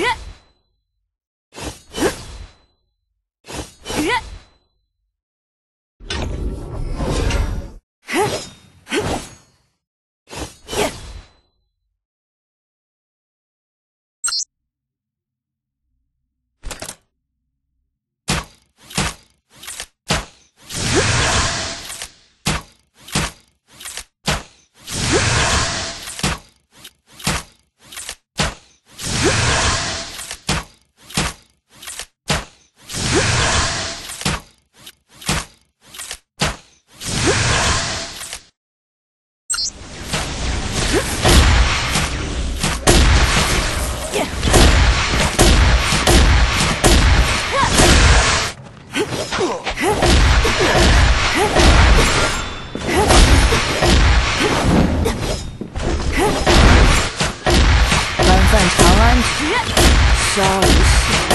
えっ晚饭长安，杀无限。